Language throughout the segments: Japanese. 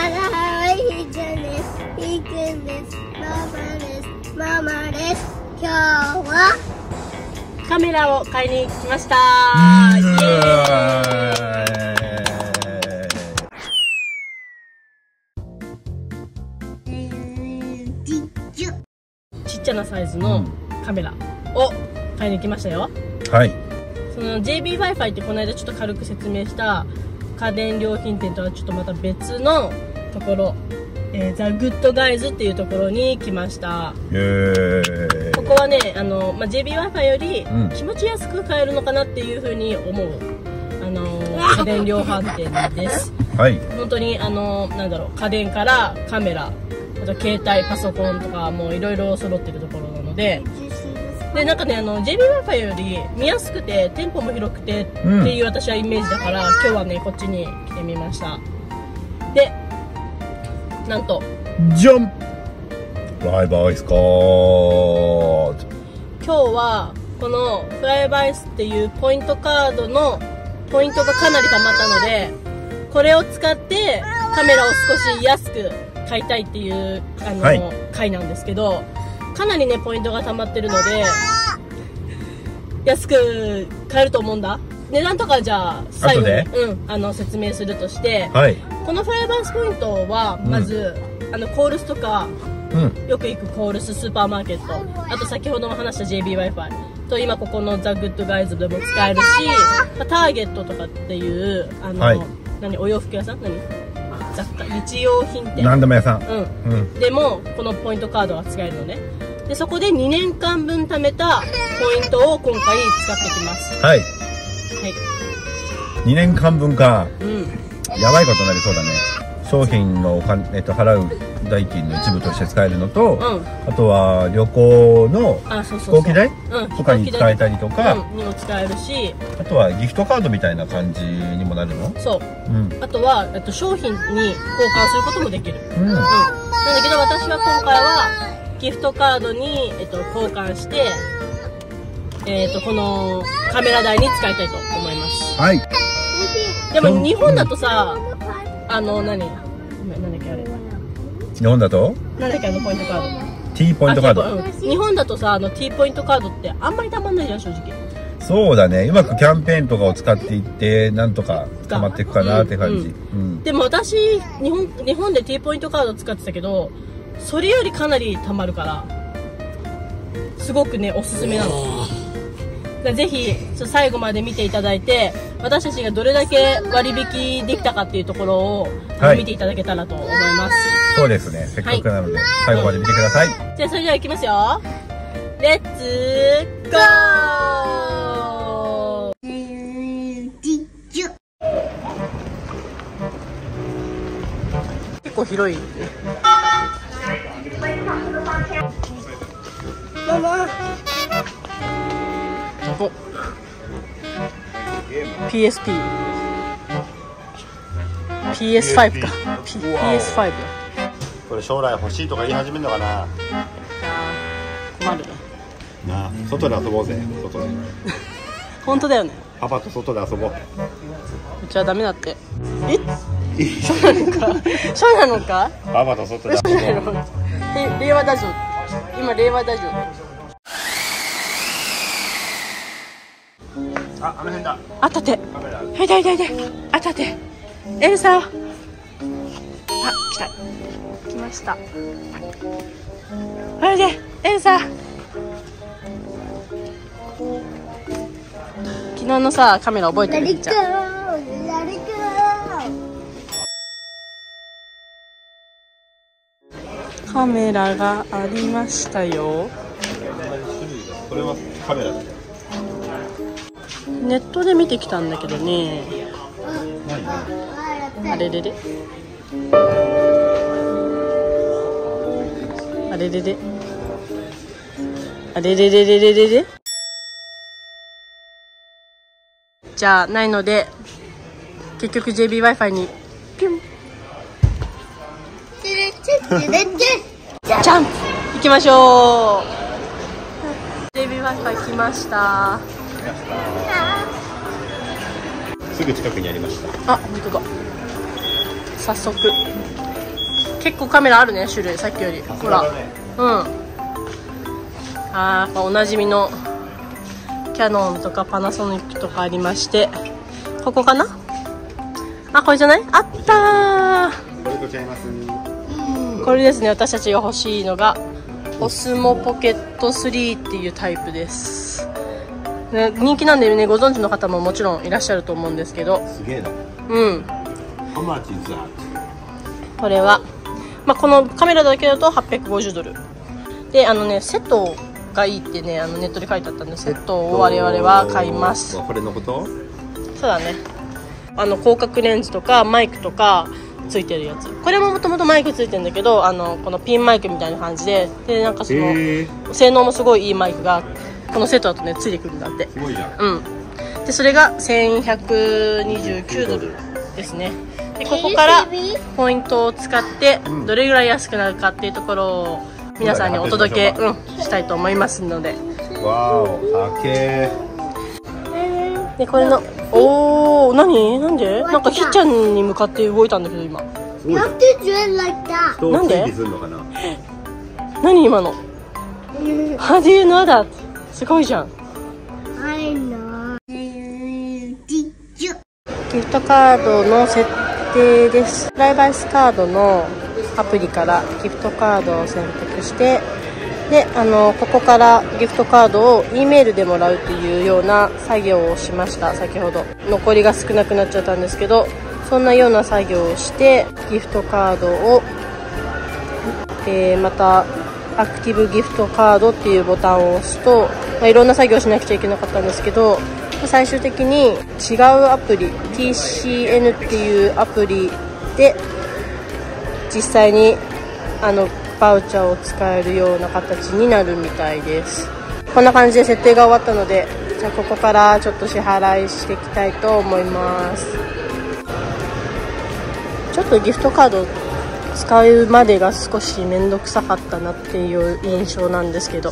はいひくです。ひくです。ママです。ママです。今日は？カメラを買いに来ました。イエーイ。ちっちゃなサイズのカメラを買いに来ましたよ。はい。その JBWi-Fi ってこの間ちょっと軽く説明した家電良品店とはちょっとまた別のところ、えー、ザ・グッドガイズっていうところに来ました。ここはねあの、まあ、JBWi-Fi よりうん。気持ち安く買えるのかなっていうふうに思う、あの家電量販店です。はい。本当にあのなんだろう家電からカメラあと携帯パソコンとかもういろいろ揃ってるところなので。でなんかねあの JBWi-Fi より見やすくて店舗も広くてってうん。いう私はイメージだから、今日はねこっちに来てみました。でなんと。じゃんライブアイスカード今日はこのフライバイスっていうポイントカードのポイントがかなり貯まったのでこれを使ってカメラを少し安く買いたいっていうあの、はい。回なんですけどかなりねポイントが貯まってるので安く買えると思うんだ値段とかじゃあ最後にうん、あの説明するとしてはい。このフライバイスポイントはまず、あのコールスとかうん。よく行くコールススーパーマーケット。あと先ほども話した JBWi-Fi と今ここのザ・グッドガイズでも使えるし、まあターゲットとかっていうあの、はい。何お洋服屋さん？何？雑貨？日用品店。何でも屋さん。うん。うん。でもこのポイントカードが使えるのね。でそこで2年間分貯めたポイントを今回使ってきます。はいはい。2年間分か。うん。やばいことになりそうだね。商品のお金、えっと、払う代金の一部として使えるのと、うん。あとは旅行の飛行機代？うん。とかに使えたりとか、うん、にも使えるし。あとはギフトカードみたいな感じにもなるの？そう。うん。あとは、えっと、商品に交換することもできる。うん。うん、なんだけど私は今回はギフトカードに、えっと、交換して、えっと、このカメラ台に使いたいと思います。はい。でも日本だとさあの何？ごめんなんだっけあれ日本だと？なんだっけあのポイントカード？T ポイントカード。日本だとさあの T ポイントカードってあんまりたまんないじゃん正直。そうだね。うまくキャンペーンとかを使っていってなんとか溜まっていくかなって感じ。ううん。でも私日本日本で T ポイントカード使ってたけどそれよりかなりたまるからすごくねおすすめなのぜひ最後まで見ていただいて私たちがどれだけ割引できたかっていうところを、見ていただけたらと思います。そうですね。せっかくなので、最後まで見てください。じゃあそれではいきますよ。レッツゴー!結構広い。ねママお。PSP PS5 か。P- PS5 だこれ将来欲しいとか言い始めるのかな？困る。ねなあ外で遊ぼうぜ外で。本当だよね。パパと外で遊ぼう。うちはダメだって。え？そうなのか？そうなのか？パパと外で遊ぼう。令和ダジオ今令和ダジオああの辺だ。あったてはいだいだいだい。あったてエルサあ来た。来ました。あれでエルサ昨日のさカメラ覚えてる？りっちゃんカメラがありましたよ。これはカメラだネットで見てきたんだけどね。あれれれ。あれれれ。あれれれれれれ。れじゃあないので結局 JBWi-Fi に。ピュン。ジャンプ。行きましょう。JBWi-Fi 来ましたすぐ近くにありました。あ、本当だ。早速。結構カメラあるね種類。さっきより。ほら。うん。あーおなじみのキャノンとかパナソニックとかありまして。ここかな？あこれじゃない？あったー。これですね。私たちが欲しいのがオスモポケット3っていうタイプです、ね、人気なんでねご存知の方ももちろんいらっしゃると思うんですけど。すげえな。うん?これは、まあ、このカメラだけだと850ドル。であのねセットがいいってねあのネットで書いてあったんでセットを我々は買います。これのこと？そうだね。あの広角レンズとかマイクとかついてるやつ。これももともとマイクついてるんだけどあのこのピンマイクみたいな感じで。でなんかその性能もすごいいいマイクがこのセットだとねついてくるんだって。すごいじゃん。うん。でそれが1129ドルですね。でここからポイントを使ってうん。どれぐらい安くなるかっていうところを皆さんにお届け、うん、したいと思いますので。わお高えでこれのおお何？なんで？なんかひっちゃんに向かって動いたんだけど今。なんで？追尾するのかな？何今の？How do you know that? すごいじゃん。ギフトカードの設定です。プライバイスカードのアプリからギフトカードを選択してであのここからギフトカードを E メールでもらうっていうような作業をしました。先ほど。残りが少なくなっちゃったんですけどそんなような作業をしてギフトカードを、えーまたアクティブギフトカードっていうボタンを押すと、まあ、いろんな作業しなくちゃいけなかったんですけど最終的に違うアプリ TCN っていうアプリで実際にあのバウチャーを使えるような形になるみたいです。こんな感じで設定が終わったのでじゃあここからちょっと支払いしていきたいと思います。ちょっとギフトカード使うまでが少し面倒くさかったなっていう印象なんですけど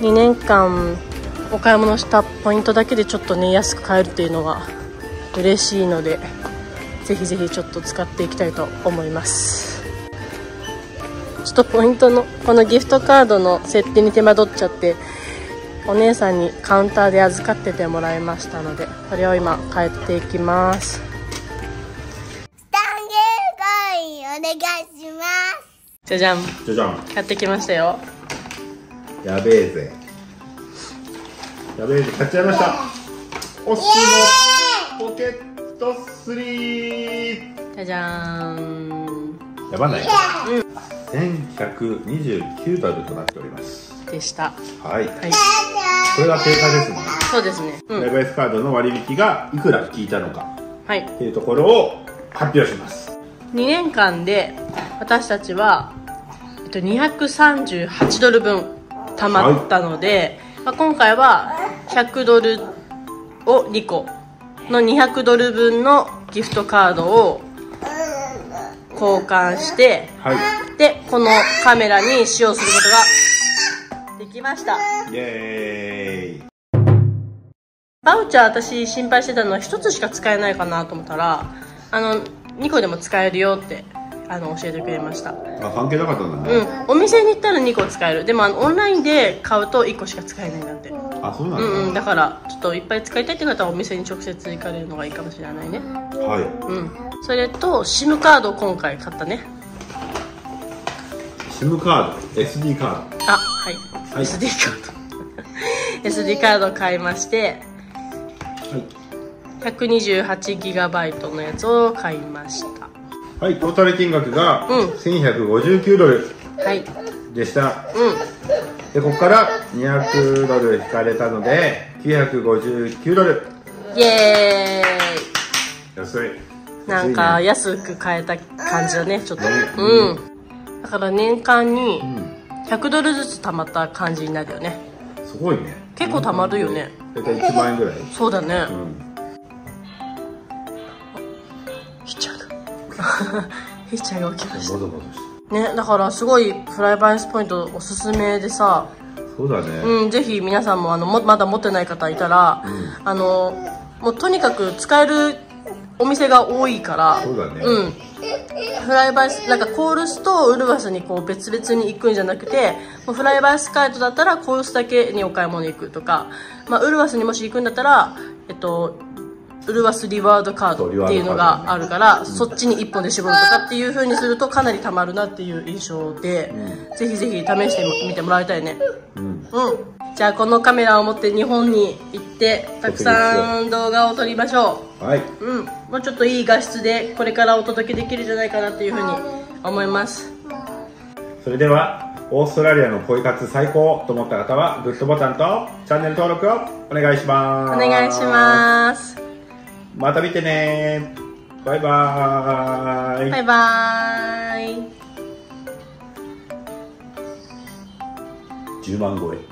2年間お買い物したポイントだけでちょっとね安く買えるっていうのが嬉しいのでぜひぜひちょっと使っていきたいと思います。ちょっとポイントのこのギフトカードの設定に手間取っちゃってお姉さんにカウンターで預かっててもらいましたのでそれを今帰っていきます。願いします。じゃじゃん。じゃじゃん。買ってきましたよ。やべえぜ。やべえぜ。買っちゃいました。オスのポケット3じゃじゃーん。やばない？1129ドルとなっております。でした。はい。はい。これが定価ですね。そうですね。うん。ライバイスカードの割引がいくら効いたのか。はい。っていうところを発表します2年間で私たちは、えっと、238ドル分貯まったので、まあ、今回は100ドルを2個の200ドル分のギフトカードを交換してはい。でこのカメラに使用することができました。イエーイ。バウチャー私心配してたのは1つしか使えないかなと思ったらあの2個でも使えるよってあの教えてくれました。あ関係なかったんだね、うん、お店に行ったら2個使える。でもあのオンラインで買うと1個しか使えないんだって。あそうなんだ、うんうん。だからちょっといっぱい使いたいってなったらお店に直接行かれるのがいいかもしれないね。はい。うん。それと SIM カードを今回買ったね。SIM カード？SD カーあはい、はい。SD カード。SD カードを買いまして。ドはい 128GB のやつを買いました。はい、トータル金額がうん。1159ドル。はい。でした、うでここから200ドル引かれたので959ドル。んイエ安い。ーイなんか安安く買えた感じだねちょっと。ね。うん。だから年間にいね100ドルずつ貯まった感じになるよね。うんすごいね。結構貯まるよね。大体1万円ぐらい。そうだね。うんがひっちゃんが起きましボソボソしてねだからすごいフライバイスポイントおすすめでさ。そうだね、うんぜひ皆さんもあのもまだ持ってない方いたら、あのもうとにかく使えるお店が多いからそうだね。うん。フライバイスなんかコールスとウルバスにこう別々に行くんじゃなくてもうフライバイスカイトだったらコールスだけにお買い物行くとか、まあ、ウルバスにもし行くんだったらえっとウルバスリワードカードっていうのがあるから、そっちに1本で絞るとかっていう風にするとかなりたまるなっていう印象で、ぜひぜひ試してみてもらいたいね。うん。うん。じゃあこのカメラを持って日本に行ってたくさん動画を撮りましょはい。ううん。もうちょっといい画質でこれからお届けできるんじゃないかなっていう風に思います。それでは、オーストラリアのポイ活最高と思った方は、グッドボタンとチャンネル登録をお願いします。お願いしますす。また見てねバイバーイ。バイバーイ10万超え。